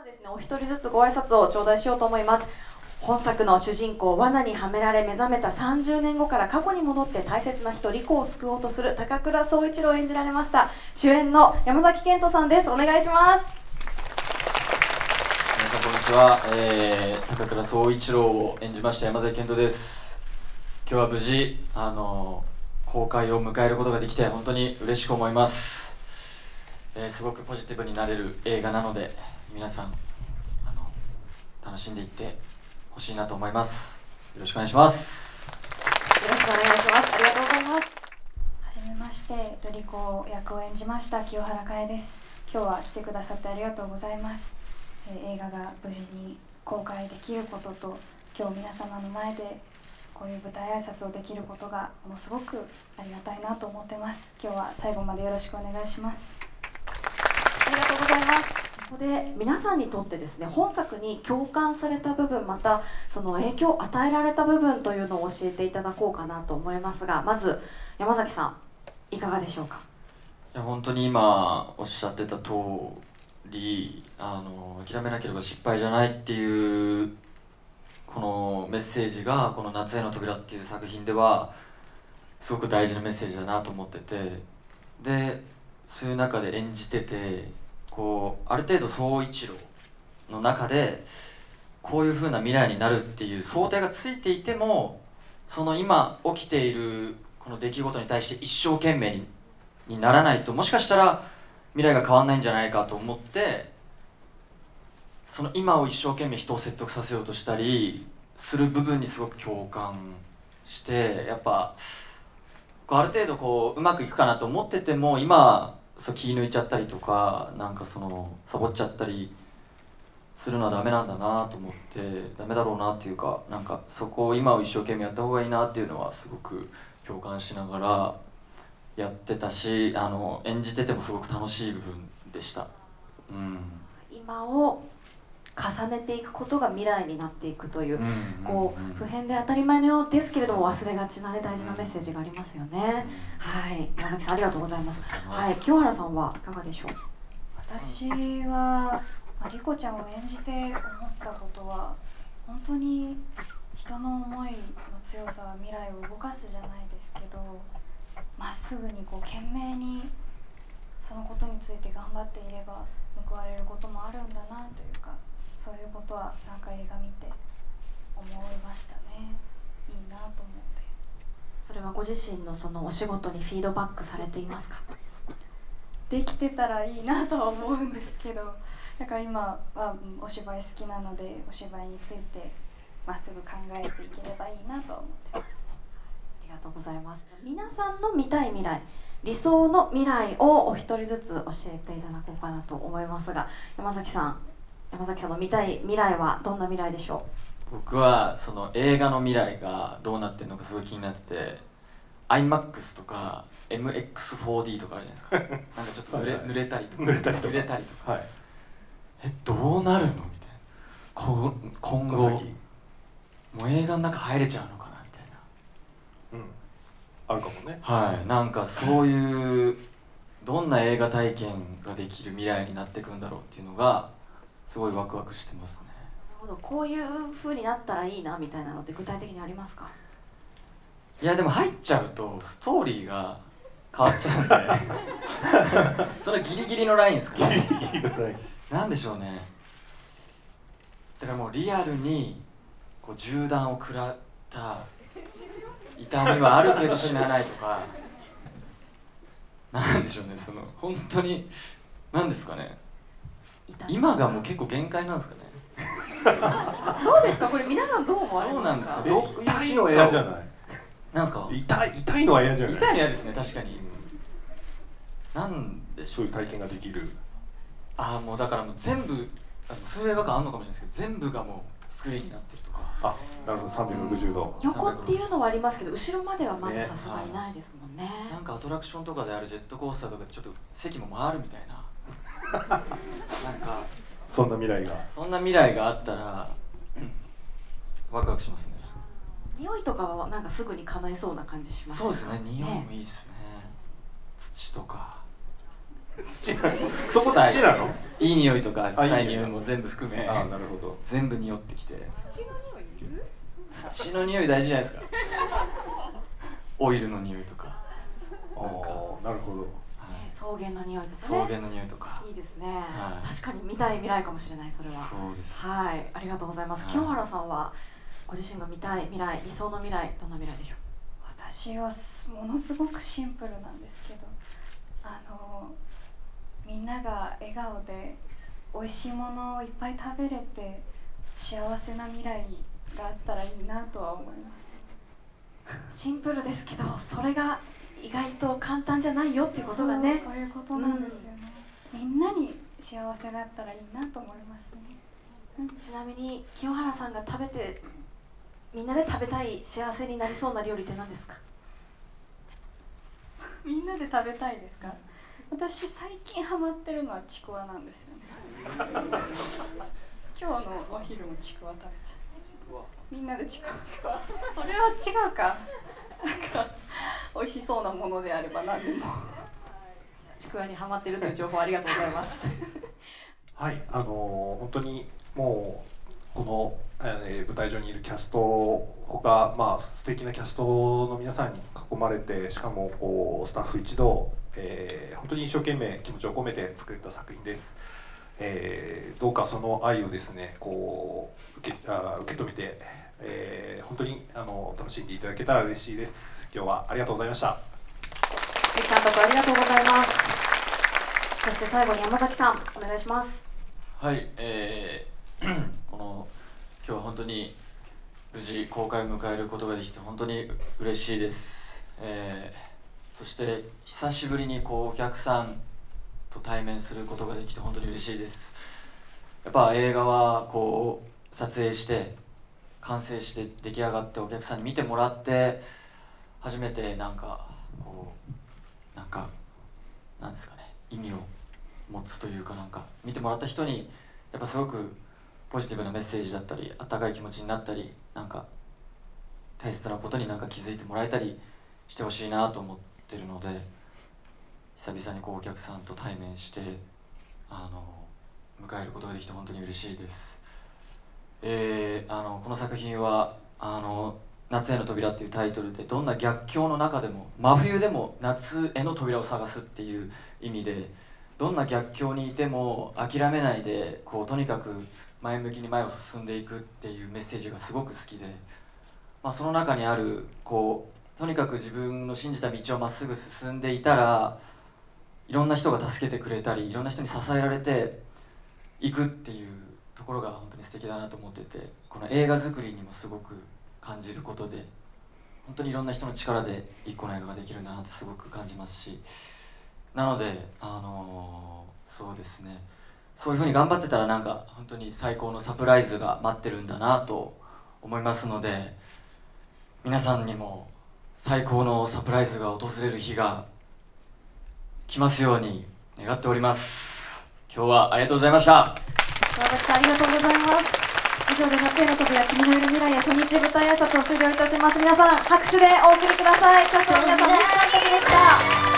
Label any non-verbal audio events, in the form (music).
はですねお一人ずつご挨拶を頂戴しようと思います。本作の主人公罠にはめられ目覚めた30年後から過去に戻って大切な人リコを救おうとする高倉総一郎を演じられました主演の山崎賢人さんです。お願いします。皆さんこんにちは、えー、高倉総一郎を演じました山崎賢人です。今日は無事あの公開を迎えることができて本当に嬉しく思います、えーすごくポジティブになれる映画なので皆さんあの楽しんでいってほしいなと思います。よろしくお願いします。よろしくお願いします。ありがとうございます。はじめましてドリコ役を演じました清原かえです。今日は来てくださってありがとうございます、えー映画が無事に公開できることと今日皆様の前でこういう舞台挨拶をできることがもうすごくありがたいなと思ってます。今日は最後までよろしくお願いします。りがとうございます。ここで皆さんにとってですね本作に共感された部分またその影響を与えられた部分というのを教えていただこうかなと思いますがまず山崎さんいかがでしょうか？いや本当に今おっしゃってた通りあの諦めなければ失敗じゃないっていうこのメッセージがこの「夏への扉」っていう作品ではすごく大事なメッセージだなと思ってて。でそういう中で演じててこうある程度総一郎の中でこういう風な未来になるっていう想定がついていてもその今起きているこの出来事に対して一生懸命ににならないともしかしたら未来が変わんないんじゃないかと思ってその今を一生懸命人を説得させようとしたりする部分にすごく共感してやっぱこうある程度こううまくいくかなと思ってても今そう気抜いちゃったりとかなんかそのサボっちゃったりするのはダメなんだなと思ってダメだろうなっていうかなんかそこを今を一生懸命やった方がいいなっていうのはすごく共感しながらやってたしあの演じててもすごく楽しい部分でした。うん、今を重ねていくことが未来になっていくという、こう普遍で当たり前のようですけれども忘れがちなね大事なメッセージがありますよね、はい。山崎さんありがとうございます。はい。清原さんはいかがでしょう？私はまあリコちゃんを演じて思ったことは本当に人の思いの強さは未来を動かすじゃないですけどまっすぐにこう懸命にそのことについて頑張っていれば報われることもあるんだなというかそういうことはなんか映画見て思いましたね。いいなと思って。それはご自身のそのお仕事にフィードバックされていますか？できてたらいいなとは思うんですけどなんか今はうんお芝居好きなのでお芝居についてまっすぐ考えていければいいなとは思ってます。ありがとうございます。皆さんの見たい未来理想の未来をお一人ずつ教えていただこうかなと思いますが山崎さん山崎さんの見たい未来はどんな未来でしょ僕はその映画の未来がどうなってるのかすごい気になってて iMAX とか MX4D とかあるじゃないですか。(laughs) なんかちょっと濡れ濡れたりとか濡れたりとか。濡れたりとか。はい。えどうなるの？みたいな。こ今後もう映画の中入れちゃうのかな？みたいうん。あるかもね。なはい。なんかそういうどんな映画体験ができる未来になっていくんだろうっていうのがすごいワクワクしてますね。うなるほどこういう風になったらいいなみたいなのって具体的にありますか？いやでも入っちゃうとストーリーが変わっちゃうんで。(laughs) それギリギリのラインですか？ねなんでしょうね。だからもうリアルにこう銃弾を食らった痛みはあるけど死なないとか。なんでしょうねその本当に何ですかね痛み今がもう結構限界なんですかね。どうですか？これ皆さんどう思われどうなんですか？えどういう痛いのは嫌じゃない。なんですか？痛い痛いのは嫌じゃない。痛いの嫌ですね確かに。うん。なんでしょうそういう体験ができる。ああもうだからもう全部あのそういう映画館あんのかもしれないですけど全部がもうスクリーンになってるとか。あなるほど。360度。横っていうのはありますけど後ろまではまださすがにないですもんね。なんかアトラクションとかであるジェットコースターとかでちょっと席も回るみたいななんかそんな未来がそんな未来があったらうんワクワクしますね。匂いとかはなんかすぐに叶えそうな感じしますそうですね。匂いねもいいですね。土とか。土。なのそこ土なの？いい匂いとか臭い匂いも全部含めああなるほど。全部匂ってきて。土の匂い？土の匂い大事じゃないですか。(laughs) オイルの匂いとか。あなんか草原の匂いとか草ね原の匂いとか。いいですね、はい。確かに見たい未来かもしれないそれは。そうです。はい。ありがとうございます、はい。清原さんはご自身が見たい未来理想の未来どんな未来でしょ私はすものすごくシンプルなんですけどあのみんなが笑顔で美味しいものをいっぱい食べれて幸せな未来があったらいいなとは思います。う (laughs) シンプルですけどそれが意外と簡単じゃないよっていうことがね。そうそういうことなんですよね、みんなに幸せがあったらいいなと思いますね。ちなみに清原さんが食べてみんなで食べたい幸せになりそうな料理って何ですか？(laughs) みんなで食べたいですか？私最近ハマってるのはちくわなんですよね。(laughs) 今日のお昼もちくわ食べちゃう。みんなでちくわそれは違うかなんか美味しそうなものであれば何でも。ちくわにハマってるという情報ありがとうございます。はいあのー本当にもうこの、えー舞台上にいるキャストほかまあ素敵なキャストの皆さんに囲まれてしかもこうスタッフ一同、えー本当に一生懸命気持ちを込めて作った作品です、えーどうかその愛をですねこう受けあ受け止めて、えー本当にあの楽しんでいただけたら嬉しいです。今日はありがとうございました。関監督ありがとうございます。そして最後に山崎さんお願いします。はい、えー (clears throat) この今日は本当に無事公開を迎えることができて本当に嬉しいです、えーそして久しぶりにこうお客さんと対面することができて本当に嬉しいです。やっぱ映画はこう撮影して完成して出来上がってお客さんに見てもらって初めてなんかこうなんかなんですかね意味を持つというかなんか見てもらった人にやっぱすごくポジティブなメッセージだったり温かい気持ちになったりなんか大切なことになんか気づいてもらえたりしてほしいなと思ってるので久々にこうお客さんと対面してあの迎えることができて本当に嬉しいです。えーあのこの作品はあの「夏への扉」っていうタイトルでどんな逆境の中でも真冬でも夏への扉を探すっていう意味でどんな逆境にいても諦めないでこうとにかく前向きに前を進んでいくっていうメッセージがすごく好きで、まあ、その中にあるこうとにかく自分の信じた道をまっすぐ進んでいたらいろんな人が助けてくれたりいろんな人に支えられていくっていうところが本当に素敵だなと思っててこの映画作りにもすごく感じることで本当にいろんな人の力で一個の映画ができるんだなってすごく感じますしなのであのーそうですね。そういうふうに頑張ってたらなんか本当に最高のサプライズが待ってるんだなと思いますので皆さんにも最高のサプライズが訪れる日が来ますように願っております。今日はありがとうございました。山崎さんありがとうございます。以上で夏への扉君のいる未来へ初日舞台挨拶を終了いたします。皆さん拍手でお送りください。キャストの皆さん本当にありがとうございました